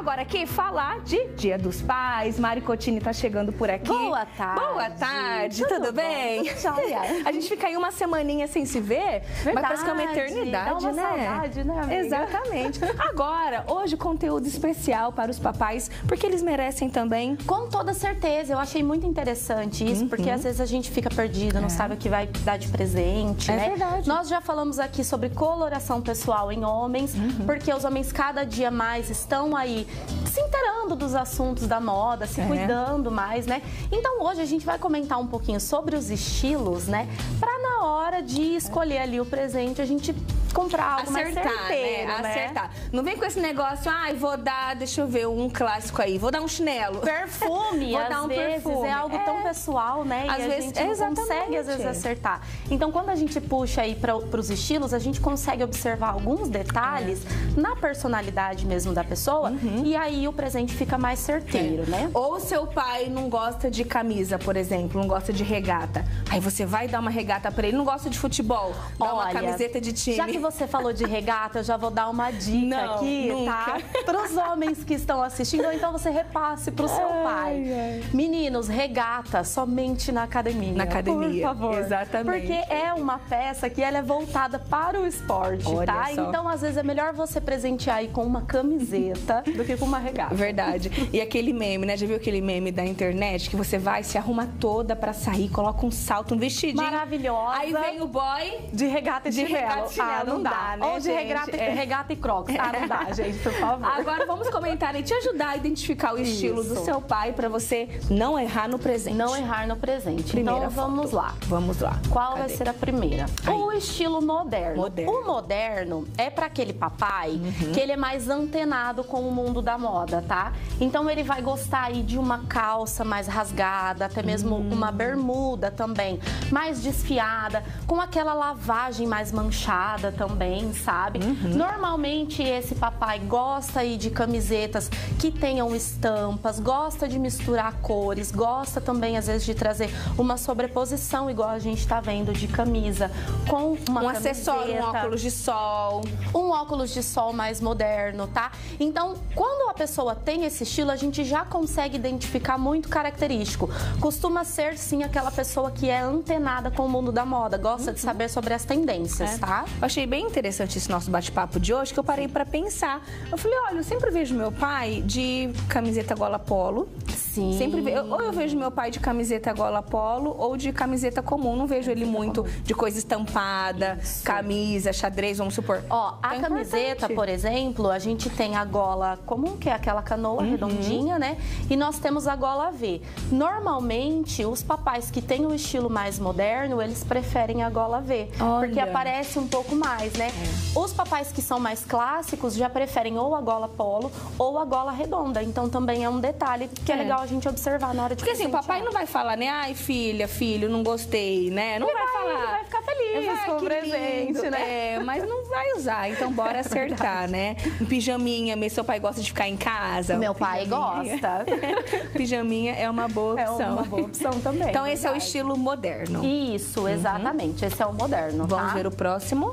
agora aqui falar de Dia dos Pais. Mari Cotini tá chegando por aqui. Boa tarde. Boa tarde, tudo, tudo bem? Jóia. A gente fica aí uma semaninha sem se ver, Verdade. mas parece que é uma eternidade, Dá uma né? saudade, né, amiga? Exatamente. Agora, hoje, conteúdo especial para os papais, porque eles merecem também. Com toda certeza, eu achei muito interessante isso, porque Uhum. às vezes a gente fica perdido, não sabe o que vai dar de presente, É né? verdade. Nós já falamos aqui sobre coloração pessoal em homens, Uhum. porque os homens cada dia mais estão aí se inteirando dos assuntos da moda, se É. cuidando mais, né? Então hoje a gente vai comentar um pouquinho sobre os estilos, né? Pra na hora de escolher ali o presente, a gente comprar algo mais Acertar, certeiro, né? né? Acertar. Não vem com esse negócio, ai, vou dar, deixa eu ver, um clássico aí, vou dar um chinelo. Perfume, Vou dar um vezes, perfume. é algo tão É. pessoal, né? Às e a vezes- gente não exatamente. consegue, às vezes, acertar. Então, quando a gente puxa aí para os estilos, a gente consegue observar alguns detalhes É. na personalidade mesmo da pessoa Uhum. e aí o presente fica mais certeiro, né? Ou seu pai não gosta de camisa, por exemplo, não gosta de regata. Aí você vai dar uma regata pra ele, não gosta de futebol, dá uma Olha, camiseta de time. Você falou de regata, eu já vou dar uma dica Não, aqui, nunca. tá? Para os homens que estão assistindo, ou então você repasse para o seu Ai, pai. ai. Meninos, regata somente na academia. Na academia, Por favor. exatamente. Porque é uma peça que ela é voltada para o esporte, Olha tá? só. Então, às vezes, é melhor você presentear aí com uma camiseta do que com uma regata. Verdade. E aquele meme, né? Já viu aquele meme da internet que você vai, se arruma toda pra sair, coloca um salto, um vestidinho. Maravilhosa. Aí vem o boy. De regata e De chinelo. regata não, não dá. dá, né, Ou de gente? regata, É. regata e crocs. Ah, não dá, gente, por favor. Agora vamos comentar e te ajudar a identificar o estilo do Isso. seu pai pra você não errar no presente. Não errar no presente. Primeira então, vamos foto. lá. Vamos lá. Qual vai Cadê? ser a primeira? Aí. O estilo moderno. Moderno. O moderno é para aquele papai Uhum. que ele é mais antenado com o mundo da moda, tá? Então ele vai gostar aí de uma calça mais rasgada, até mesmo Hum. uma bermuda também, mais desfiada, com aquela lavagem mais manchada também, sabe? Uhum. Normalmente esse papai gosta aí de camisetas que tenham estampas, gosta de misturar cores, gosta também às vezes de trazer uma sobreposição igual a gente tá vendo de camisa com uma Um acessório, um camiseta óculos de sol. um óculos de sol mais moderno, tá? Então, quando a pessoa tem esse estilo, a gente já consegue identificar muito característico. Costuma ser, sim, aquela pessoa que é antenada com o mundo da moda, gosta de saber sobre as tendências, tá? Eu achei bem interessante esse nosso bate-papo de hoje, que eu parei pra pensar. Eu falei, olha, eu sempre vejo meu pai de camiseta gola polo. Sim. Sempre ve- Ou eu vejo meu pai de camiseta gola polo ou de camiseta comum. Não vejo ele muito de coisa estampada, Isso. camisa, xadrez, vamos supor. Ó, a é camiseta, por exemplo, a gente tem a gola comum, que é aquela canoa Uhum. redondinha, né? E nós temos a gola V. Normalmente, os papais que têm o estilo mais moderno, eles preferem a gola V. Olha. Porque aparece um pouco mais, né? É. Os papais que são mais clássicos já preferem ou a gola polo ou a gola redonda. Então também é um detalhe que é, É. legal a gente observar na hora de Porque assim, o papai não vai falar, né? Ai, filha, filho, não gostei, né? Não vai, vai- falar. ele vai ficar feliz Vai, com o presente, lindo. né? É, mas não vai usar. Então bora acertar, né? Um pijaminha, mas seu pai gosta de ficar em casa. Meu um pai gosta. pijaminha é uma boa É opção. uma boa opção também. Então esse é o estilo moderno. Isso, exatamente. Esse é o moderno, Vamos tá? ver o próximo.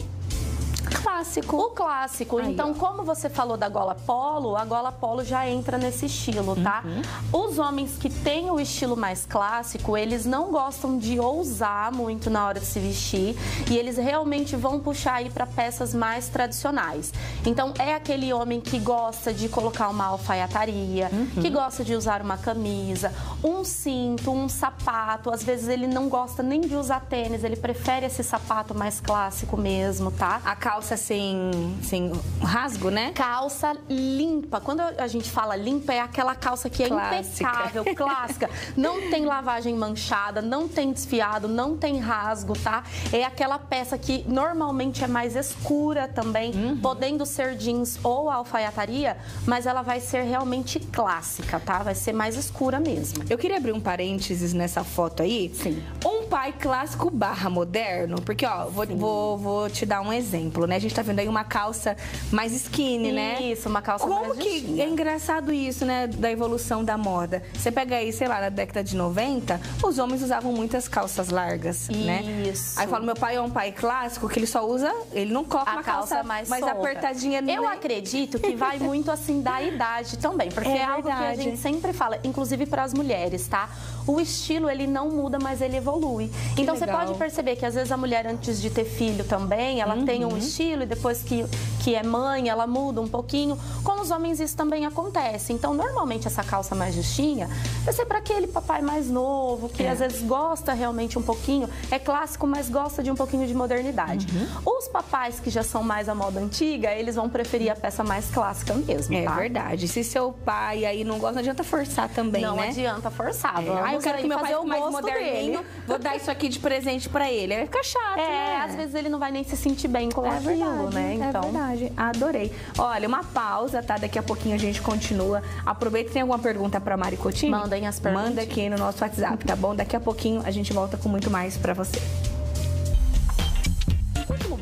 Clássico. O clássico. Aí, então, ó. como você falou da gola polo, a gola polo já entra nesse estilo, tá? Uhum. Os homens que têm o estilo mais clássico, eles não gostam de ousar muito na hora de se vestir e eles realmente vão puxar aí para peças mais tradicionais. Então, é aquele homem que gosta de colocar uma alfaiataria, Uhum. que gosta de usar uma camisa, um cinto, um sapato. Às vezes ele não gosta nem de usar tênis, ele prefere esse sapato mais clássico mesmo, tá? A calça sem, sem rasgo, né? calça limpa. Quando a gente fala limpa, é aquela calça que é Clássica. impecável, clássica. Não tem lavagem manchada, não tem desfiado, não tem rasgo, tá? É aquela peça que normalmente é mais escura também, Uhum. podendo ser jeans ou alfaiataria, mas ela vai ser realmente clássica, tá? Vai ser mais escura mesmo. Eu queria abrir um parênteses nessa foto aí. Sim. Um pai clássico barra moderno? Porque, ó, vou, vou, vou te dar um exemplo, né? A gente tá vendo aí uma calça mais skinny, né? Isso, uma calça Como mais que justinha. é engraçado isso, né? Da evolução da moda. Você pega aí, sei lá, na década de 90, os homens usavam muitas calças largas, né? Isso. Aí eu falo, meu pai é um pai clássico que ele só usa, ele não coloca a uma calça, calça mais mais solta. apertadinha Eu acredito que vai muito assim da idade também, porque é, É algo que a gente sempre fala, inclusive para as mulheres, tá? O estilo ele não muda, mas ele evolui. Então você legal. pode perceber que às vezes a mulher antes de ter filho também, ela tem Uhum. um estilo e depois que que é mãe, ela muda um pouquinho. Com os homens isso também acontece. Então normalmente essa calça mais justinha vai ser para aquele papai mais novo que É. às vezes gosta realmente um pouquinho, é clássico, mas gosta de um pouquinho de modernidade. Uhum. Os papais que já são mais a moda antiga, eles vão preferir a peça mais clássica mesmo, É tá? verdade. Se seu pai aí não gosta, não adianta forçar também, Não né? adianta forçar. É. Ah, eu quero que meu pai fique o mais moderninho, dele. vou dar isso aqui de presente pra ele. Aí fica chato, É, né? às vezes ele não vai nem se sentir bem com É aquilo, verdade, né? Então, é verdade. Adorei. Olha, uma pausa, tá? Daqui a pouquinho a gente continua. Aproveita, tem alguma pergunta pra Mari Coutinho? Mandem as perguntas. Manda aqui no nosso WhatsApp, tá bom? Daqui a pouquinho a gente volta com muito mais pra você.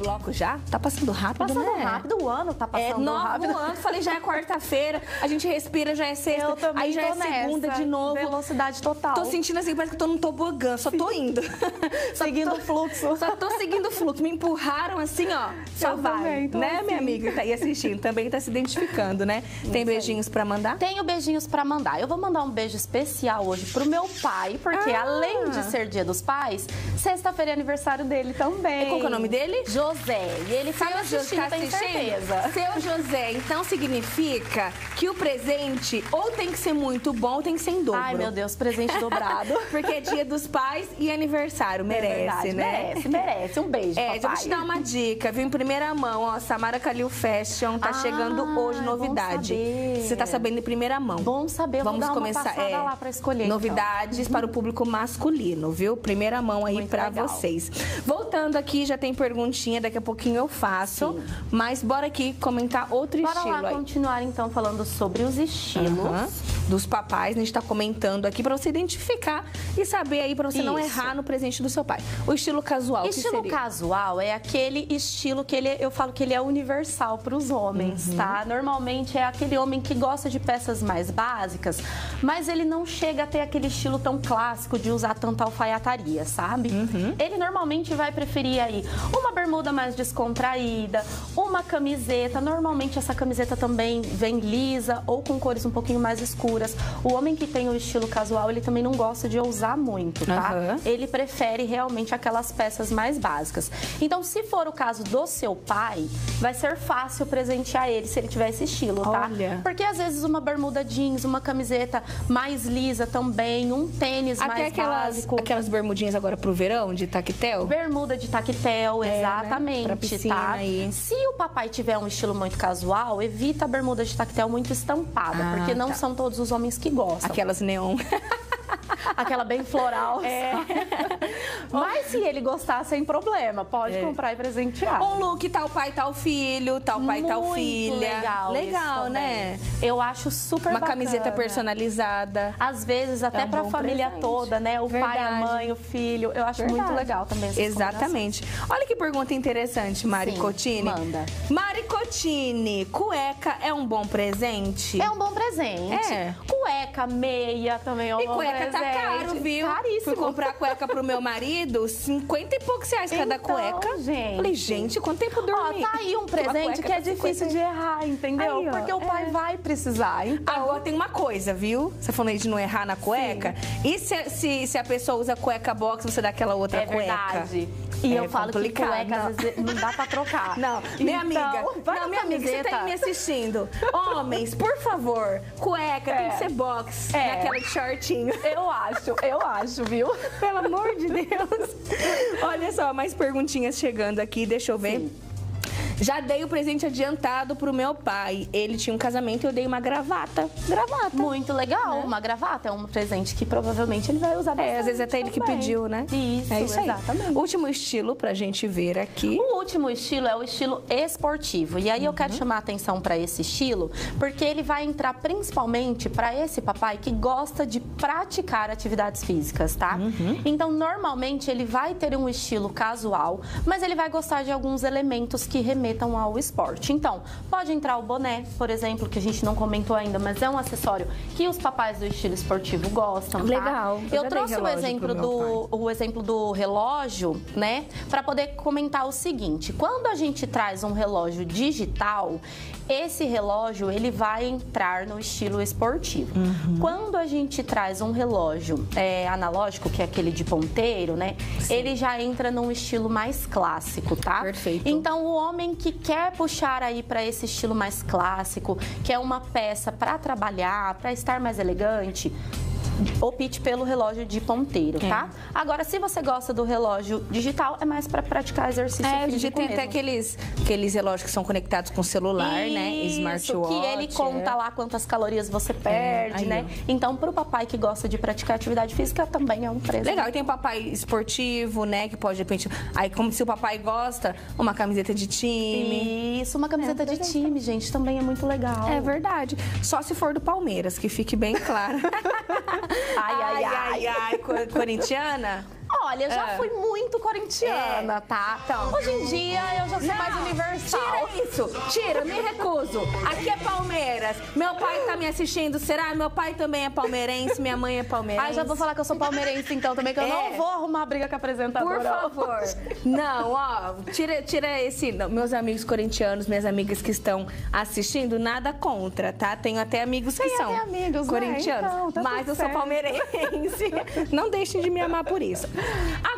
Bloco já? Tá passando rápido, passando né? rápido, o ano tá É, passando novo rápido. ano, falei, já é quarta-feira, a gente respira, já é sexta, Eu também aí já é segunda nessa. de novo. Velocidade total. Tô sentindo assim, parece que eu tô num tobogã, só tô indo. Só Seguindo tô- o fluxo. Só tô seguindo o fluxo. Me empurraram assim, ó. Só Eu vai. também, né, assim. minha amiga tá aí assistindo? Também tá se identificando, né? Tem aí. beijinhos pra mandar? Tenho beijinhos pra mandar. Eu vou mandar um beijo especial hoje pro meu pai, porque Ah. além de ser dia dos pais, sexta-feira é aniversário dele também. E qual que é o nome dele? José. E ele tá Seu José, tá tem certeza. Seu José, então significa que o presente ou tem que ser muito bom ou tem que ser em dobro. Ai, meu Deus, presente dobrado. Porque é dia dos pais e aniversário. Merece, É verdade, né? Merece, merece. Um beijo, É, papai. vou te dar uma dica, viu? Em primeira mão, ó, Samara Kalil Fashion tá Ah, chegando hoje, novidade. Você tá sabendo em primeira mão. Bom saber, eu vou Vamos dar começar é, lá pra escolher, então. Novidades para o público masculino, viu? Primeira mão aí legal. vocês. Voltando aqui, já tem perguntinha, daqui a pouquinho eu faço. Sim. Mas bora aqui comentar outro Bora estilo lá aí. continuar então falando sobre os estilos. Dos papais, a gente tá comentando aqui pra você identificar e saber aí pra você não Isso. errar no presente do seu pai. O estilo casual, Estilo casual é aquele estilo que ele, eu falo que ele é universal para os homens, Uhum. tá? Normalmente é aquele homem que gosta de peças mais básicas, mas ele não chega a ter aquele estilo tão clássico de usar tanta alfaiataria, sabe? Uhum. Ele normalmente vai preferir aí uma bermuda mais descontraída, uma camiseta. Normalmente essa camiseta também vem lisa ou com cores um pouquinho mais escuras. O homem que tem o estilo casual, ele também não gosta de ousar muito, tá? Aham. ele prefere realmente aquelas peças mais básicas. Então, se for o caso do seu pai, vai ser fácil presentear ele se ele tiver esse estilo, tá? Olha. Porque às vezes uma bermuda jeans, uma camiseta mais lisa também, um tênis Até mais aquelas, básico. aquelas bermudinhas agora pro verão, de tactel. Bermuda de tactel, É, né? exatamente, Pra piscina tá? aí. Se o papai tiver um estilo muito casual, evita a bermuda de tactel muito estampada, Ah, porque não tá. são todos os homens que gostam. Aquelas neon. Aquela bem floral. É. Mas se ele gostar, sem problema, pode É. comprar e presentear. Um look, tal pai, tal filho, tal pai, tal Muito filha. Legal, Legal, né? Eu acho super Uma bacana. camiseta personalizada. Às vezes, até É um pra família presente. toda, né? O pai, a Verdade. mãe, o filho. Eu acho muito Verdade. legal também Exatamente. Olha que pergunta interessante, Mari Sim, Cotini. manda. Mari Cotini, cueca é um bom presente? É um bom presente. É. Cueca, meia também é um E bom cueca tá presente. caro, viu? Caríssimo. Fui comprar cueca pro meu marido, 50 e poucos reais cada Então, cueca. gente. Falei, gente, quanto tempo eu Ó, dormi? tá aí um presente cueca que é tá 50 difícil de errar, entendeu? Aí, ó, Porque o pai é. vai precisar. Então, Agora tem uma coisa, viu? Você falando aí de não errar na cueca. E se, se, se a pessoa usa cueca box, você dá aquela outra é cueca? verdade. E É eu falo que complicado, cueca não. às vezes não dá pra trocar. Não, minha Então, amiga, vai não, minha amiga, você tá aí me assistindo. Homens, por favor, cueca tem É. que ser box, É. naquela de shortinho. Eu acho, eu acho, viu? Pelo amor de Deus. Olha só, mais perguntinhas chegando aqui, deixa eu ver. Já dei o presente adiantado pro meu pai. Ele tinha um casamento e eu dei uma gravata. Gravata. Muito legal. Uma gravata é um presente que provavelmente ele vai usar bastante. É, às vezes até ele que pediu, né? Isso, é isso aí. exatamente. Último estilo pra gente ver aqui. O último estilo é o estilo esportivo. E aí eu quero chamar a atenção para esse estilo, porque ele vai entrar principalmente para esse papai que gosta de praticar atividades físicas, tá? Então, normalmente ele vai ter um estilo casual, mas ele vai gostar de alguns elementos que remetam ao esporte. Então, pode entrar o boné, por exemplo, que a gente não comentou ainda, mas é um acessório que os papais do estilo esportivo gostam, tá? Legal. Eu Eu trouxe o exemplo do o exemplo do relógio, né, para poder comentar o seguinte: quando a gente traz um relógio digital, esse relógio ele vai entrar no estilo esportivo. Quando a gente traz um relógio é, analógico, que é aquele de ponteiro, né, ele já entra num estilo mais clássico, tá? Perfeito. Então o homem que quer puxar aí para esse estilo mais clássico, que é uma peça para trabalhar, para estar mais elegante, opte pelo relógio de ponteiro, É. tá? Agora, se você gosta do relógio digital, é mais para praticar exercício É, físico tem até mesmo. aqueles, aqueles relógios que são conectados com celular, né? Isso, Smartwatch. que ele conta é. lá quantas calorias você perde, aí, né? Então, pro papai que gosta de praticar atividade física, também é um presente. Legal, e tem o papai esportivo, né? Que pode, de repente. Aí, como se o papai gosta, uma camiseta de time. Isso, uma camiseta É, de time, gente, também é muito legal. É verdade. Só se for do Palmeiras, que fique bem claro. Ai, ai, ai. ai. Co- Corintiana? Olha, eu já É. fui muito corintiana, É. tá? Então. Hoje em dia eu já sou mais universal. Tira isso, tira, me recuso. Aqui é Palmeiras. Meu pai tá me assistindo, será? Meu pai também é palmeirense, minha mãe é palmeirense. Ai, já vou falar que eu sou palmeirense então também, que eu É. não vou arrumar briga com a apresentadora. Por favor. Não, ó, tira, tira esse. não, meus amigos corintianos, minhas amigas que estão assistindo, nada contra, tá? Tenho até amigos que Tem são amigos, né? corintianos. Então, tá mas eu sou certo. palmeirense. Não deixem de me amar por isso. Agora,